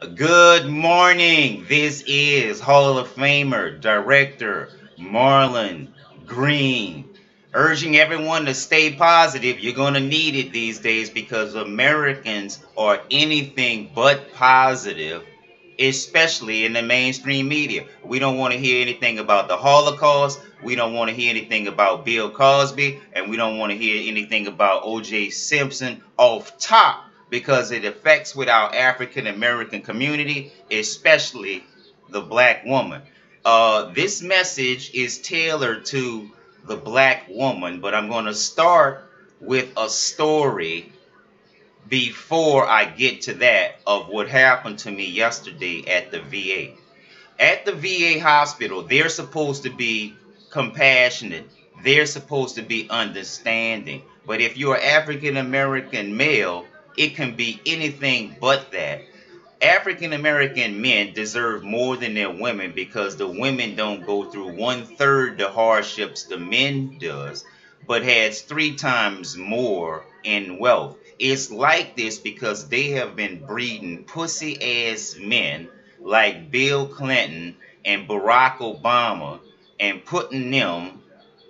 Good morning. This is Hall of Famer director Marlon Green, urging everyone to stay positive. You're going to need it these days because Americans are anything but positive, especially in the mainstream media. We don't want to hear anything about the Holocaust. We don't want to hear anything about Bill Cosby, and we don't want to hear anything about O.J. Simpson off top because it affects with our African American community, especially the black woman. Uh, this message is tailored to the black woman, but I'm going to start with a story before I get to that of what happened to me yesterday at the VA. At the VA hospital, they're supposed to be compassionate, they're supposed to be understanding. But if you're African American male, it can be anything but that. African American men deserve more than their women because the women don't go through one third the hardships the men does, but has three times more in wealth. It's like this because they have been breeding pussy ass men like Bill Clinton and Barack Obama and putting them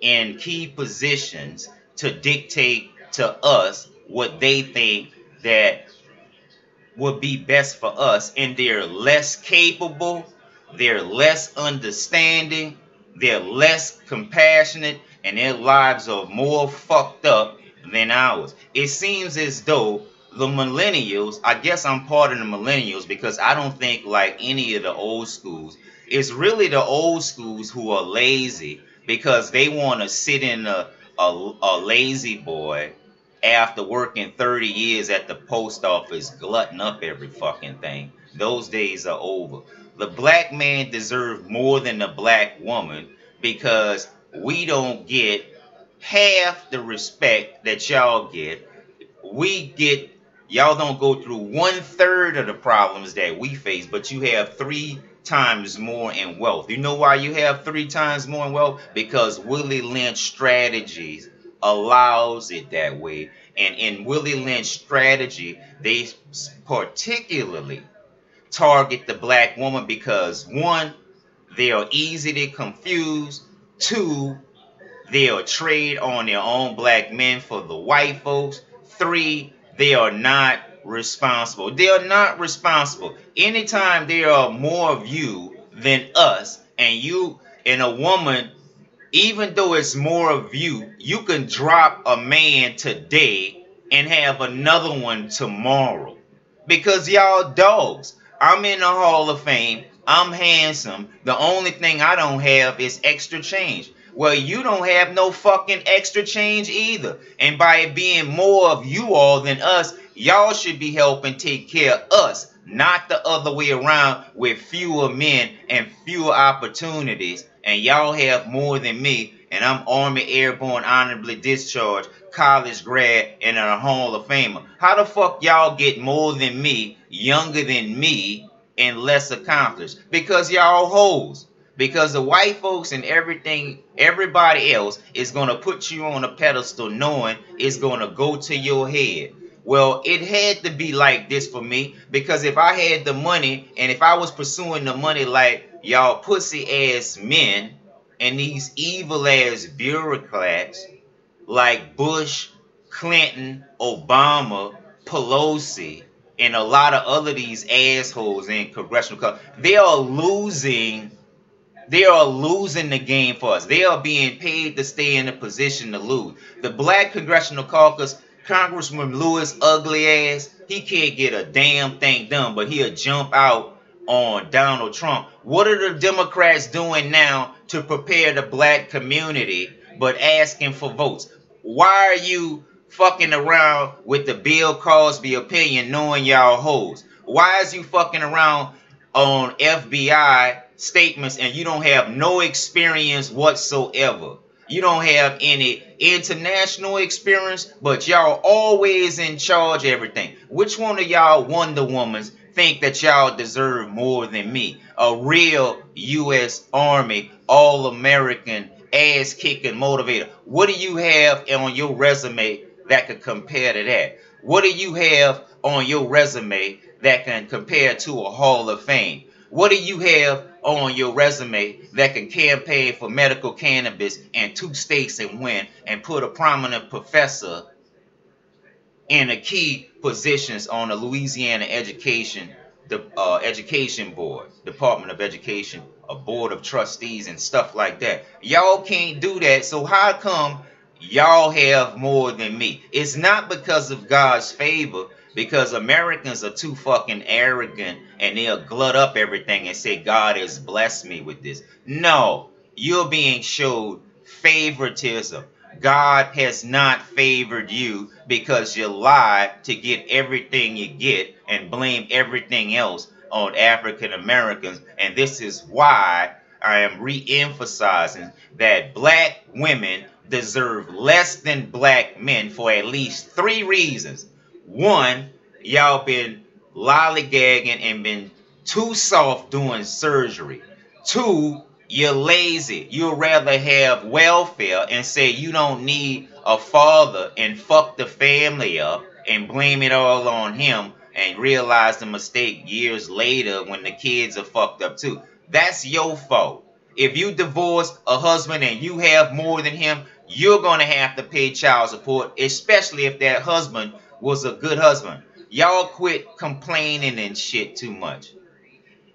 in key positions to dictate to us what they think that would be best for us and they're less capable they're less understanding they're less compassionate and their lives are more fucked up than ours. It seems as though the millennials i guess i'm part of the millennials because i don't think like any of the old schools. It's really the old schools who are lazy because they want to sit in a, a, a lazy boy after working 30 years at the post office, glutting up every fucking thing. Those days are over. The black man deserves more than the black woman because we don't get half the respect that y'all get. We get, y'all don't go through one third of the problems that we face, but you have three times more in wealth. You know why you have three times more in wealth? Because Willie Lynch strategies allows it that way. And in Willie Lynch strategy, they particularly target the black woman because one, they are easy to confuse. Two, they'll trade on their own black men for the white folks. Three, they are not responsible. They are not responsible. Anytime there are more of you than us, and you and a woman even though it's more of you, you can drop a man today and have another one tomorrow. Because y'all dogs. I'm in the Hall of Fame. I'm handsome. The only thing I don't have is extra change. Well, you don't have no fucking extra change either. And by it being more of you all than us, y'all should be helping take care of us, not the other way around with fewer men and fewer opportunities and y'all have more than me, and I'm Army Airborne honorably discharged, college grad, and a Hall of Famer. How the fuck y'all get more than me, younger than me, and less accomplished? Because y'all hoes. Because the white folks and everything, everybody else is gonna put you on a pedestal knowing it's gonna go to your head. Well, it had to be like this for me because if I had the money and if I was pursuing the money like y'all pussy ass men and these evil ass bureaucrats like Bush, Clinton, Obama, Pelosi, and a lot of other these assholes in congressional they are losing they are losing the game for us. They are being paid to stay in a position to lose. The black congressional caucus, Congressman Lewis, ugly ass, he can't get a damn thing done, but he'll jump out on Donald Trump. What are the Democrats doing now to prepare the black community but asking for votes? Why are you fucking around with the Bill Cosby opinion knowing y'all hoes? Why is you fucking around on FBI statements and you don't have no experience whatsoever? You don't have any international experience, but y'all always in charge of everything. Which one of y'all Wonder Womans think that y'all deserve more than me. A real U.S. Army, all American, ass kicking motivator. What do you have on your resume that could compare to that? What do you have on your resume that can compare to a Hall of Fame? What do you have on your resume that can campaign for medical cannabis in two states and win and put a prominent professor in the key positions on the Louisiana Education the uh, Education Board, Department of Education, a board of trustees and stuff like that. Y'all can't do that. So how come y'all have more than me? It's not because of God's favor, because Americans are too fucking arrogant and they'll glut up everything and say God has blessed me with this. No, you're being showed favoritism. God has not favored you because you lie to get everything you get and blame everything else on African Americans. And this is why I am re emphasizing that black women deserve less than black men for at least three reasons. One, y'all been lollygagging and been too soft doing surgery. Two, you're lazy. You'd rather have welfare and say you don't need a father and fuck the family up and blame it all on him and realize the mistake years later when the kids are fucked up too. That's your fault. If you divorce a husband and you have more than him, you're going to have to pay child support, especially if that husband was a good husband. Y'all quit complaining and shit too much.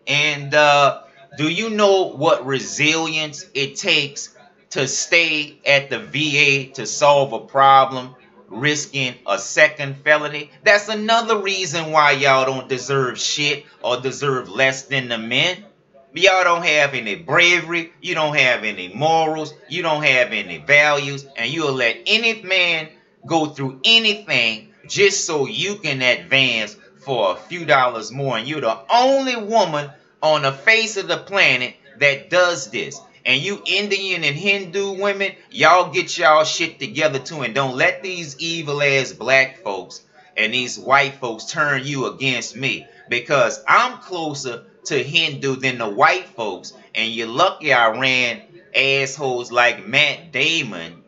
And uh, do you know what resilience it takes to stay at the VA to solve a problem, risking a second felony? That's another reason why y'all don't deserve shit or deserve less than the men. Y'all don't have any bravery, you don't have any morals, you don't have any values, and you'll let any man go through anything just so you can advance for a few dollars more. And you're the only woman on the face of the planet that does this. And you Indian and Hindu women, y'all get y'all shit together too. And don't let these evil ass black folks and these white folks turn you against me. Because I'm closer to Hindu than the white folks. And you're lucky I ran assholes like Matt Damon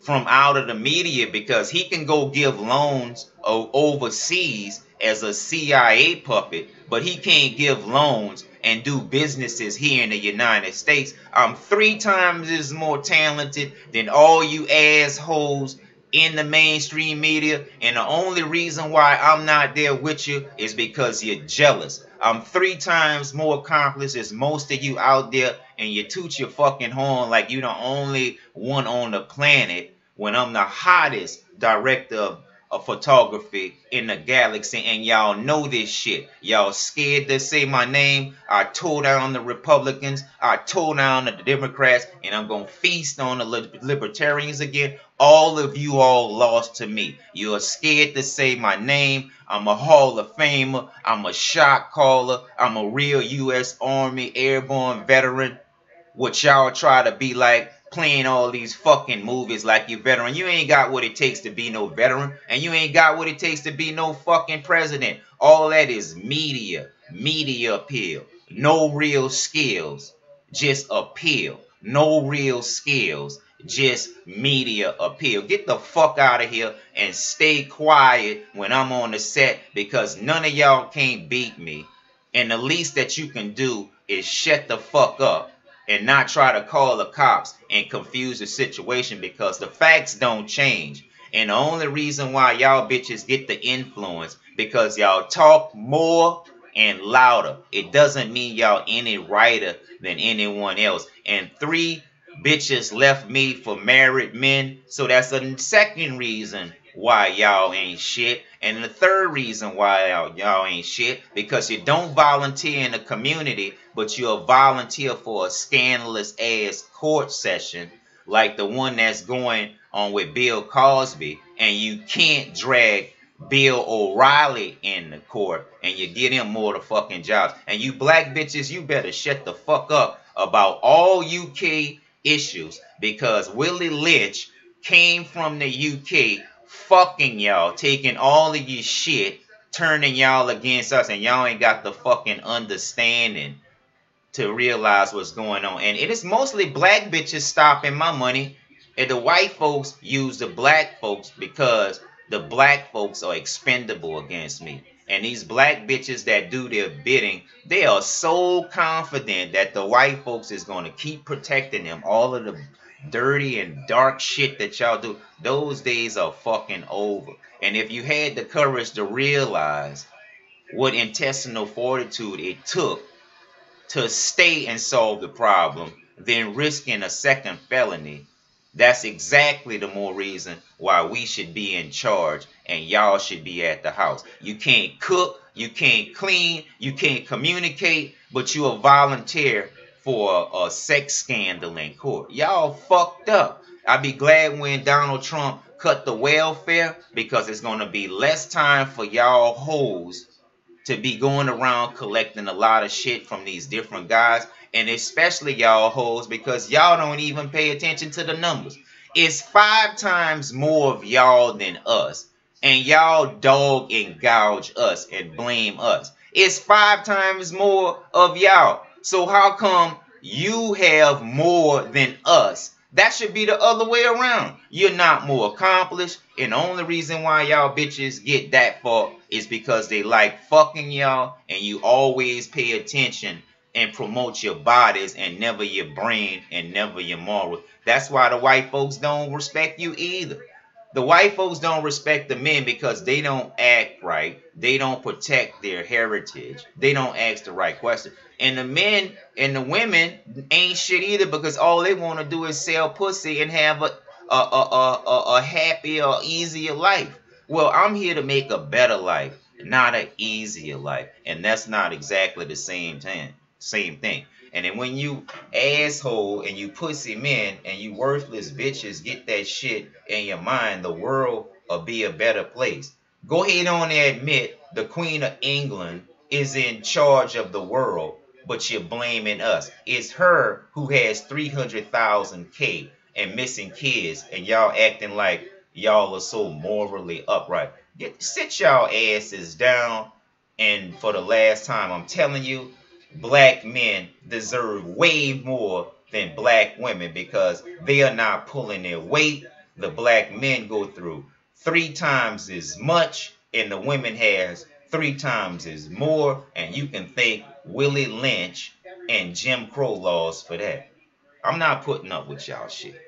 from out of the media because he can go give loans overseas as a CIA puppet, but he can't give loans and do businesses here in the United States. I'm three times as more talented than all you assholes in the mainstream media. And the only reason why I'm not there with you is because you're jealous. I'm three times more accomplished as most of you out there, and you toot your fucking horn like you're the only one on the planet when I'm the hottest director of of photography in the galaxy and y'all know this shit. Y'all scared to say my name. I tore down the Republicans. I tore down the Democrats and I'm going to feast on the libertarians again. All of you all lost to me. You're scared to say my name. I'm a Hall of Famer. I'm a shot caller. I'm a real U.S. Army airborne veteran. What y'all try to be like playing all these fucking movies like you're veteran. You ain't got what it takes to be no veteran, and you ain't got what it takes to be no fucking president. All that is media, media appeal. No real skills, just appeal. No real skills, just media appeal. Get the fuck out of here and stay quiet when I'm on the set because none of y'all can't beat me. And the least that you can do is shut the fuck up and not try to call the cops and confuse the situation because the facts don't change. And the only reason why y'all bitches get the influence because y'all talk more and louder. It doesn't mean y'all any righter than anyone else. And three bitches left me for married men. So that's a second reason why y'all ain't shit. And the third reason why y'all, ain't shit, because you don't volunteer in the community, but you're a volunteer for a scandalous ass court session like the one that's going on with Bill Cosby, and you can't drag Bill O'Reilly in the court and you get him more the fucking jobs. And you black bitches, you better shut the fuck up about all UK issues because Willie Lynch came from the UK fucking y'all, taking all of your shit, turning y'all against us, and y'all ain't got the fucking understanding to realize what's going on. And it is mostly black bitches stopping my money. And the white folks use the black folks because the black folks are expendable against me. And these black bitches that do their bidding, they are so confident that the white folks is going to keep protecting them. All of the dirty and dark shit that y'all do, those days are fucking over. And if you had the courage to realize what intestinal fortitude it took to stay and solve the problem, then risking a second felony, that's exactly the more reason why we should be in charge and y'all should be at the house. You can't cook, you can't clean, you can't communicate, but you are volunteer for a, sex scandal in court. Y'all fucked up. I'd be glad when Donald Trump cut the welfare because it's going to be less time for y'all hoes to be going around collecting a lot of shit from these different guys and especially y'all hoes because y'all don't even pay attention to the numbers. It's five times more of y'all than us. And y'all dog and gouge us and blame us. It's five times more of y'all. So how come you have more than us? That should be the other way around. You're not more accomplished. And the only reason why y'all bitches get that far is because they like fucking y'all and you always pay attention and promote your bodies and never your brain and never your morals. That's why the white folks don't respect you either. The white folks don't respect the men because they don't act right. They don't protect their heritage. They don't ask the right question. And the men and the women ain't shit either because all they want to do is sell pussy and have a a, a, a, a happier, easier life. Well, I'm here to make a better life, not an easier life. And that's not exactly the same thing same thing. And then when you asshole and you pussy men and you worthless bitches get that shit in your mind, the world will be a better place. Go ahead on and admit the Queen of England is in charge of the world, but you're blaming us. It's her who has 300,000 K and missing kids, and y'all acting like y'all are so morally upright. Get sit y'all asses down. And for the last time, I'm telling you, black men deserve way more than black women because they are not pulling their weight. The black men go through three times as much, and the women has three times as more. And you can thank Willie Lynch and Jim Crow laws for that. I'm not putting up with y'all shit.